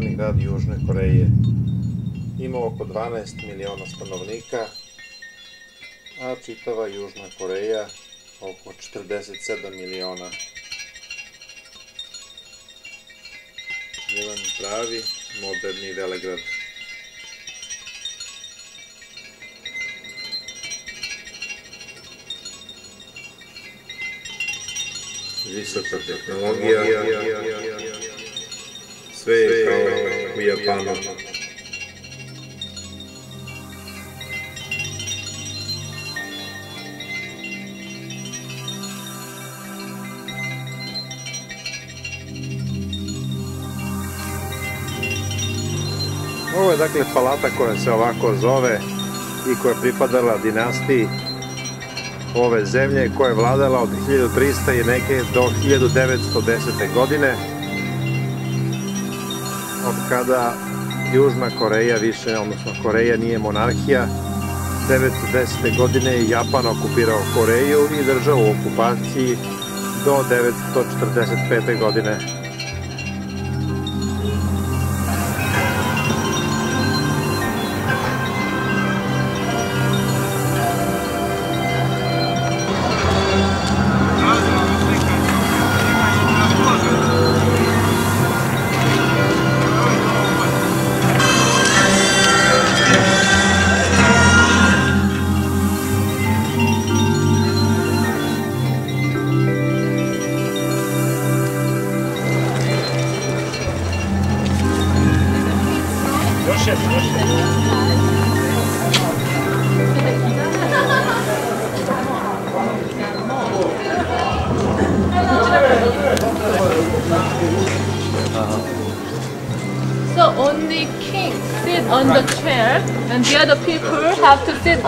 glavni grad Južne Koreje. Ima oko 12 miliona stanovnika, a čitava Južna Koreja oko 47 miliona. Jedan pravi, moderni velegrad. Visoka tehnologija, sve je kao u Japanu. Ovo je dakle palata koja se ovako zove i koja je pripadala dinastiji ove zemlje koja je vladala od 1300 i neke do 1910. godine od kada Južna Koreja više, odnosno Koreja nije monarhija 1910. godine je Japan okupirao Koreju i držao u okupaciji do 1945. godine.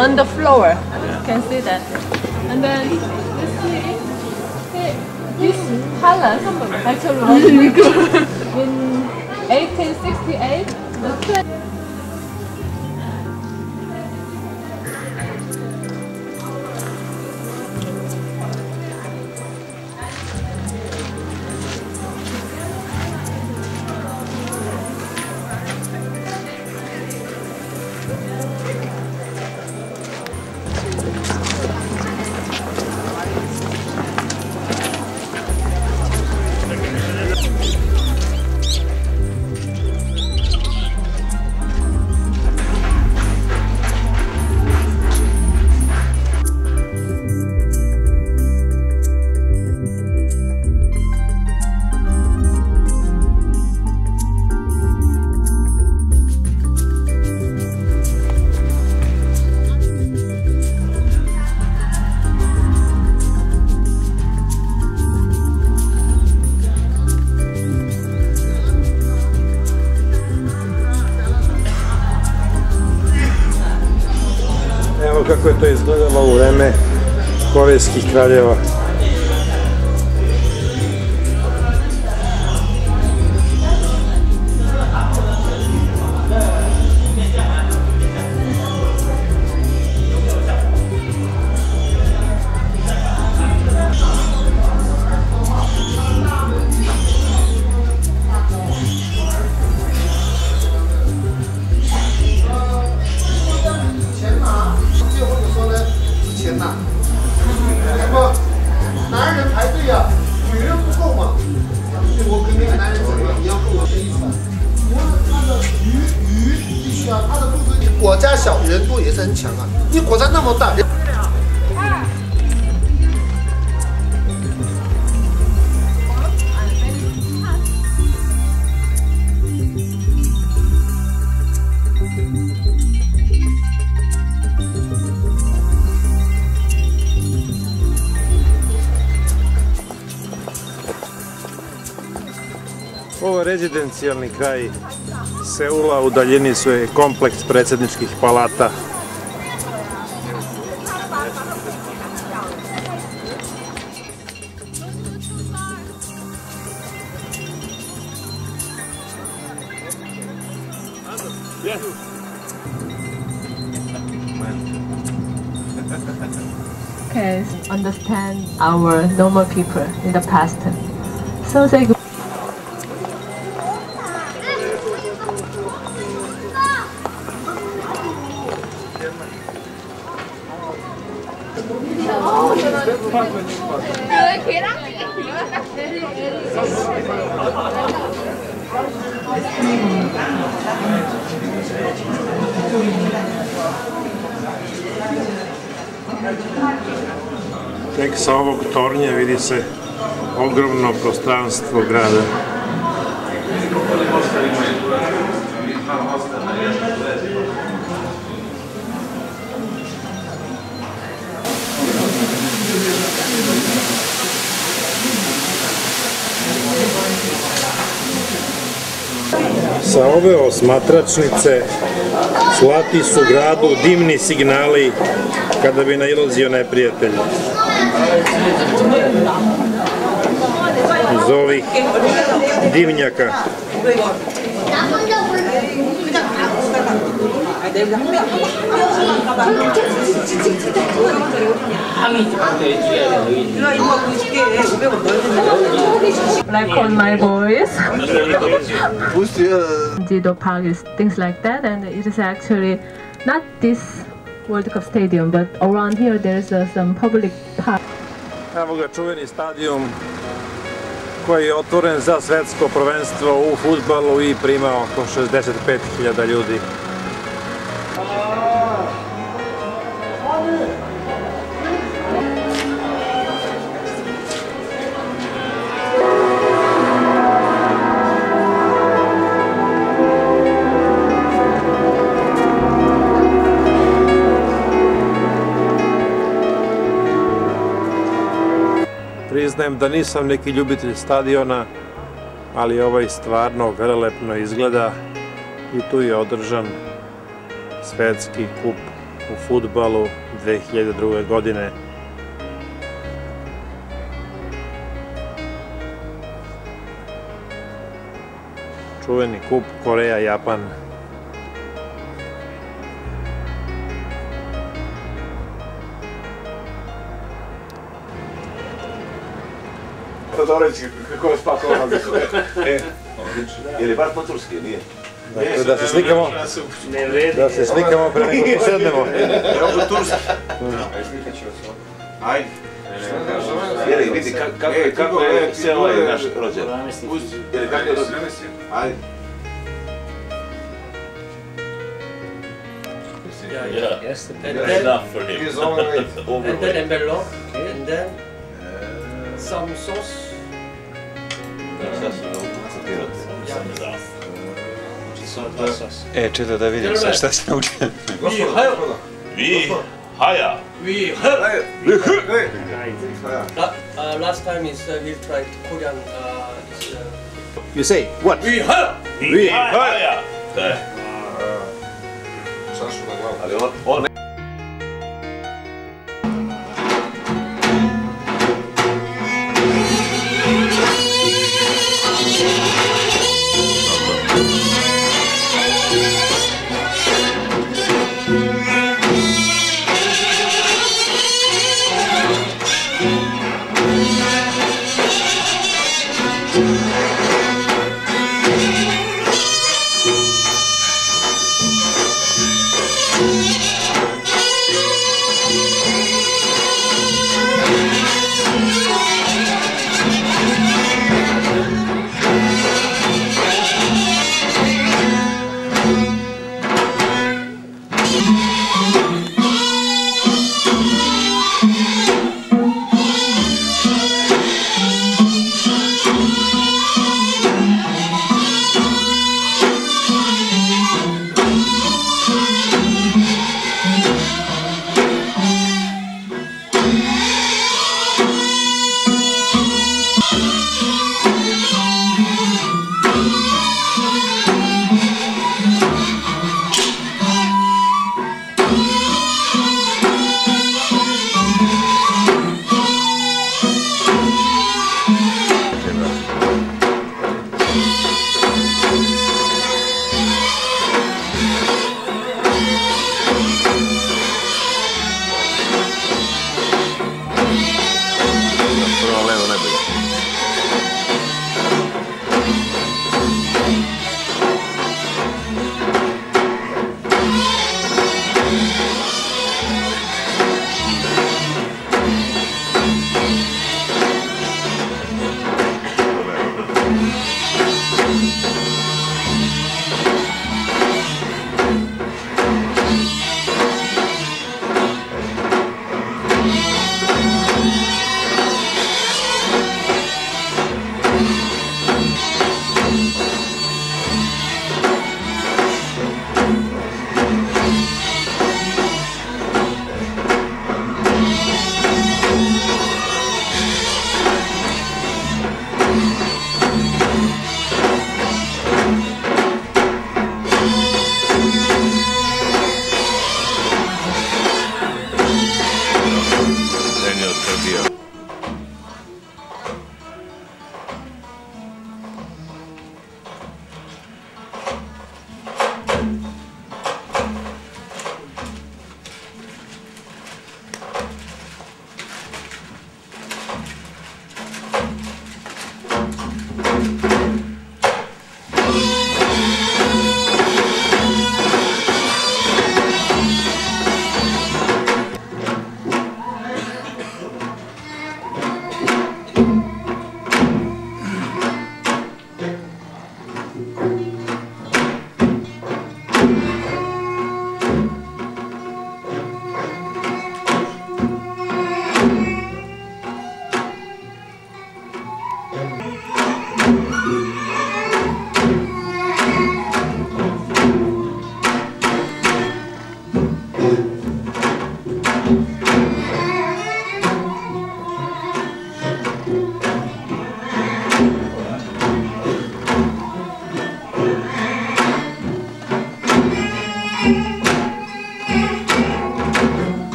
on the floor. Yeah. You can see that. And then you see this palace actually was really. Kako je to izgledalo u vreme korejskih kraljeva. 国家小，人多也是很强啊。你国家那么大，人 Ovo je rezidencijalni kraj Seula, u daljini su je kompleks predsjedničkih palata. can understand our normal people in the past. So say Tek sa ovog tornja vidi se ogromno prostranstvo grada. Sa ove osmatračnice slati su gradu dimni signali kada bi nailazio neprijatelj. Iz ovih dimnjaka. Like on my voice. Dido Park is things like that, and it is actually not this World Cup stadium, but around here there's uh, some public park. Evo ga čuveni stadion koji je otvoren za svetsko prvenstvo u futbalu i prima oko 65.000 ljudi. Priznajem da nisam neki ljubitelj stadiona, ali ovaj stvarno velelepno izgleda i tu je održan svetski kup u futbalu 2002. godine. Čuveni kup Koreja-Japan. Kako je spakovao e, Je li bar po turski, nije? Dakle, da se slikamo, da se slikamo pre nego što sednemo. Evo po turski. Ajde. Jeli, vidi ka- kako je, kako je naš rođen. Jeli, kako je rođen? Ajde. Yeah, Yes, And then- enough for him. He's overweight. and then overweight. envelope, and then some sauce. E, čito da vidim sad šta se nauči. We have, Vi, haja! we have. Ej, La- uh, last time is uh, we tried Korean. Uh, is, uh, You say, what? we have. Vi, haja! Da je. čašu na glavu. Ali on, on Thank 가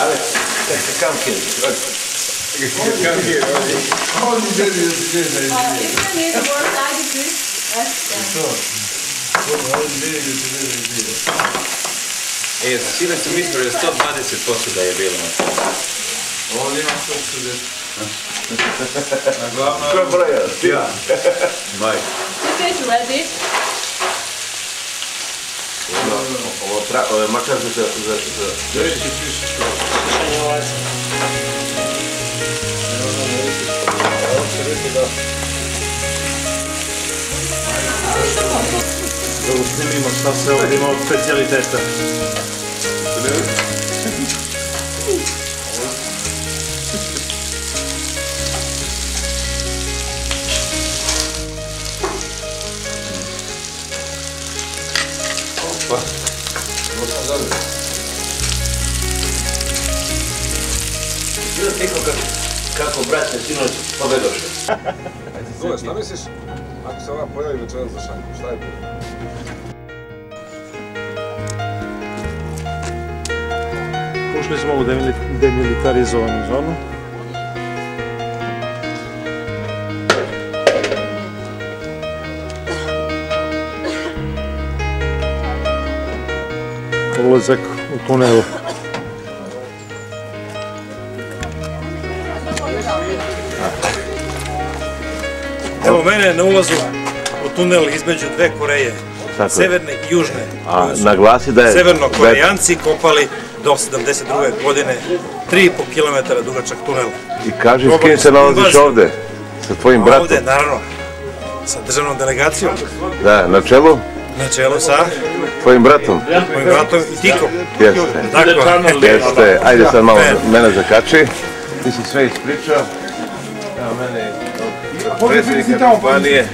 Ale, kam kiedyś? Oni želi da se ne da Uh, if you need more side, se ne da E, mislio da je 120 posuda je bilo. Ovdje ima 160. Na glavno... Ko je broja? Ja. Maj. This is ready. Ovo tra... Ovo je makar za... za... za... Treći piše što. Da snimimo šta se ovdje ima od specialiteta. Bilo kako braća sinoć povedoše. Dule, šta misliš? Ako se ona pojavi večeras za šanku, šta je to? Ušli smo u demili- demilitarizovanu zonu. Ulazak u tunelu. Mene na ulazu u tunel između dve Koreje, Tako severne i južne. A naglasi da je... Severno-korejanci kopali do 72. godine 3,5 km dugačak tunel. I kaži s kim se su nalaziš ovde? Sa tvojim bratom? Ovde, naravno, sa državnom delegacijom, Da, na čelu? na čelu sa Tvojim bratom? mojim bratom i Tikom. Jeste. Tako, Jeste. Ajde sad malo mene zakači. Ti si sve ispričao. Evo mene predsjednika kompanije.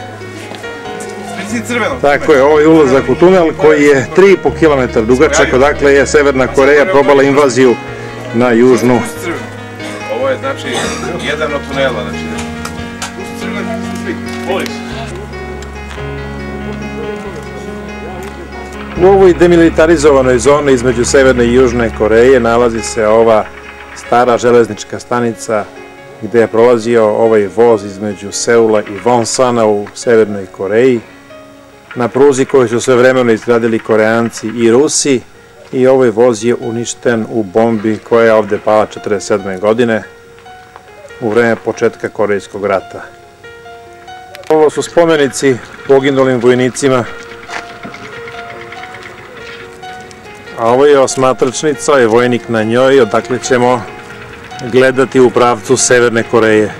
tako je, ovaj ulazak u tunel koji je 3,5 km dugačak, odakle je Severna Koreja probala invaziju na južnu. Ovo je znači jedan od tunela, znači. U ovoj demilitarizovanoj zoni između Severne i Južne Koreje nalazi se ova stara železnička stanica gde je prolazio ovaj voz između Seula i Vonsana u Severnoj Koreji. Na pruzi koju su sve vremeno izgradili Koreanci i Rusi i ovaj voz je uništen u bombi koja je ovde pala 47. godine u vreme početka Korejskog rata. Ovo su spomenici poginulim vojnicima A ovo je osmatračnica i vojnik na njoj, odakle ćemo gledati u pravcu Severne Koreje.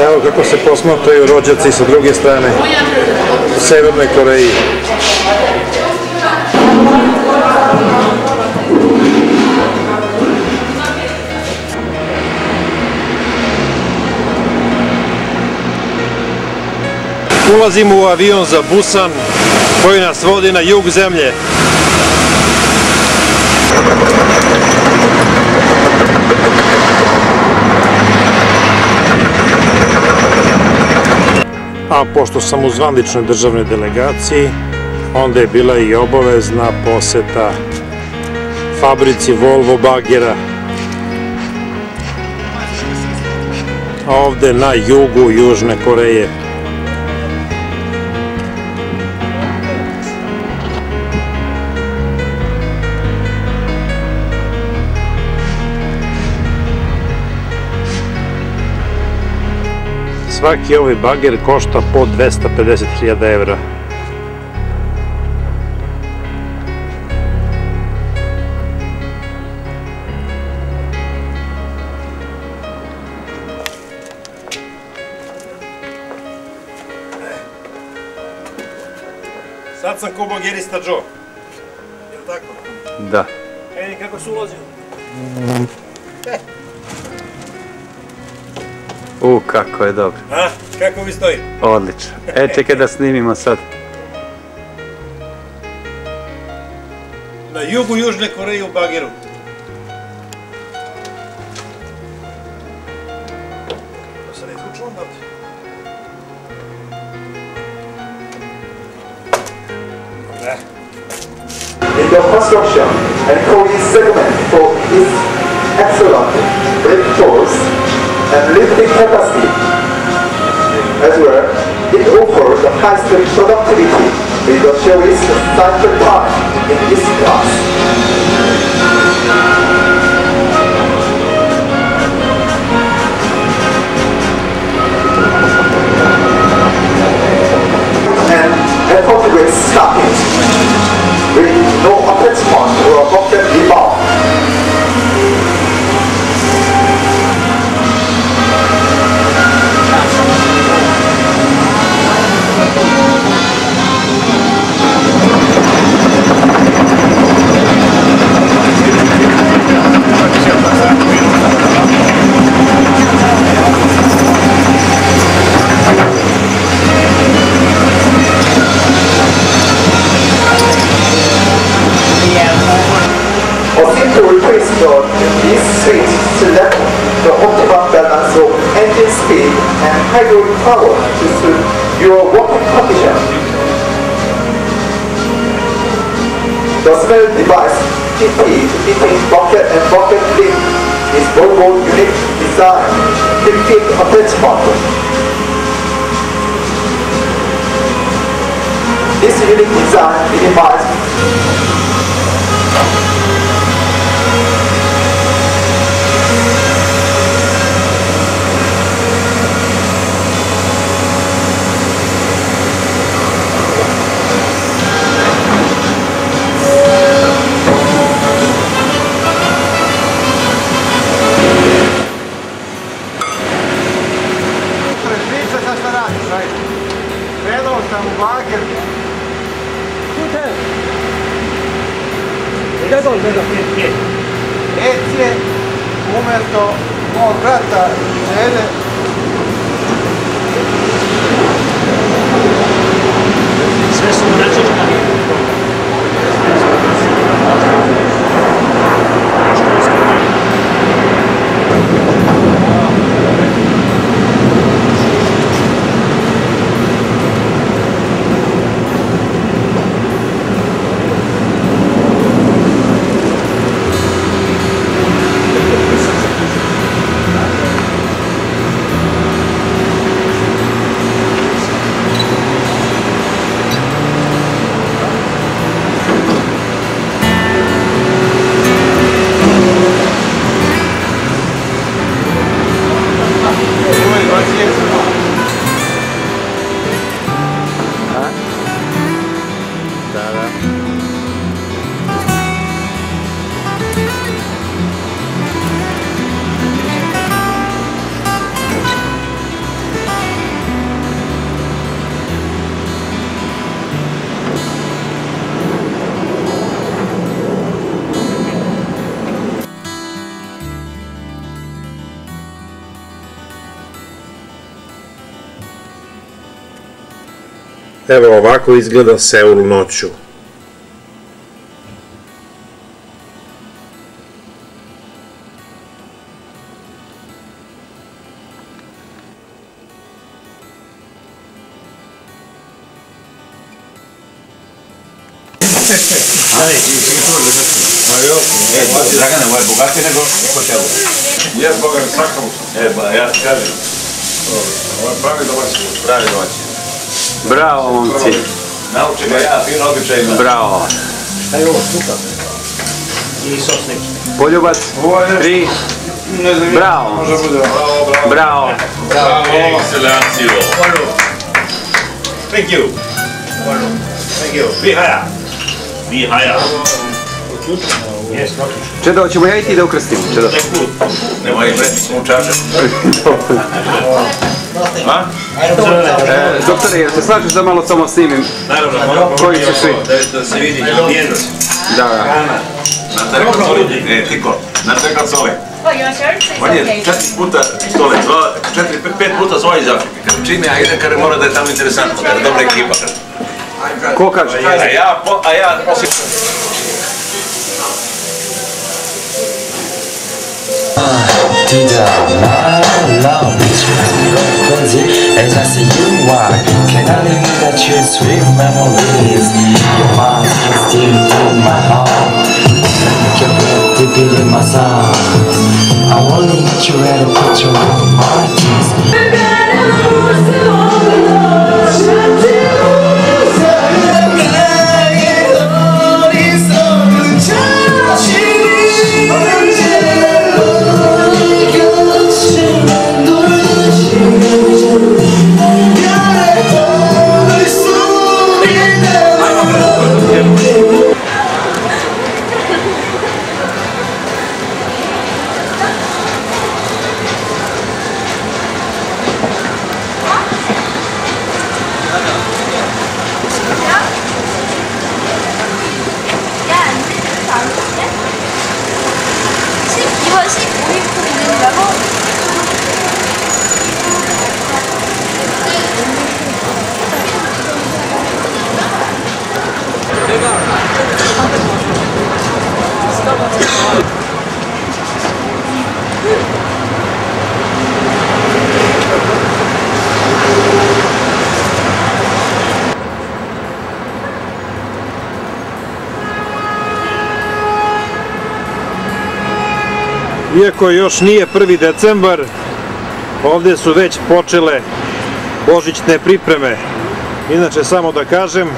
Evo kako se posmatraju rođaci sa druge strane u Severnoj Koreji. Ulazimo u avion za Busan koji nas vodi na jug zemlje. A pošto sam u zvaničnoj državnoj delegaciji, onda je bila i obavezna poseta fabrici Volvo bagera ovde na jugu Južne Koreje. Svaki ovaj bager košta po 250.000 evra. Sad sam ko bagerista Joe. Je li tako? Da. Ej, kako su ulazio? U, kako je dobro. A, kako mi stoji? Odlično. E, čekaj da snimimo sad. Na jugu Južne Koreje u Bagiru. To se ne izvučilo odavde. Da. In your construction and coding segment for its excellent breakthroughs and lifting capacity. As well, it offers the highest productivity with the shortest cycle time in its class. and appropriate stoppage with no attachment or bucket rebound. Evo ovako izgleda Seul noću. Hani işini sordu. Ha yok. Evet, zaten var bu kaç tane koşar. Yer bakar sakın. Evet, ya çıkar. Pravi domaći. Pravi domaći. Bravo, momci. Nauči ga ja, fino običaj imam. Bravo. Šta je ovo, suka? Ili sos neki? Poljubac. Tri. Ne znam, Bravo. može bude. Bravo, bravo. Bravo. Bravo. Ekscelencijo. Thank you. Thank you. Vi haja. Čedo, hoćemo ja i ti da ukrstimo. Čedo. Nemoj ih u čaše. A? E, doktore, jel se slažeš da malo samo snimim? Naravno, Koji su svi? Da, da se vidi nježnost. Da, da. Na tebe kod soli. E, Tiko, na kod soli. Is On je četiri puta stole, dva, četiri, pet, puta svoje iz Afrike. Čime ja idem, kaže, mora da je tamo interesantno, kaže, dobra ekipa. Ko kaže? A ja, po, a ja, poslije... I did my love crazy as I see you walk. can I live without your sweet memories your mind is still in my heart your breath deep in my soul I want will need you and put your on my kiss Iako još nije 1. decembar, ovdje su već počele božićne pripreme. Inače, samo da kažem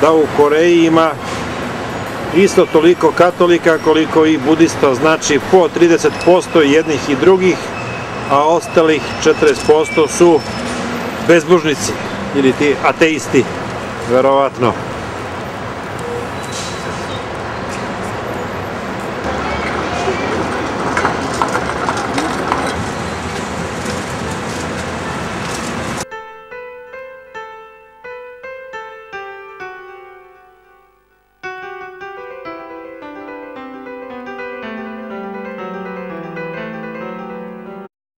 da u Koreji ima isto toliko katolika koliko i budista, znači po 30% jednih i drugih, a ostalih 40% su bezbožnici ili ti ateisti, verovatno.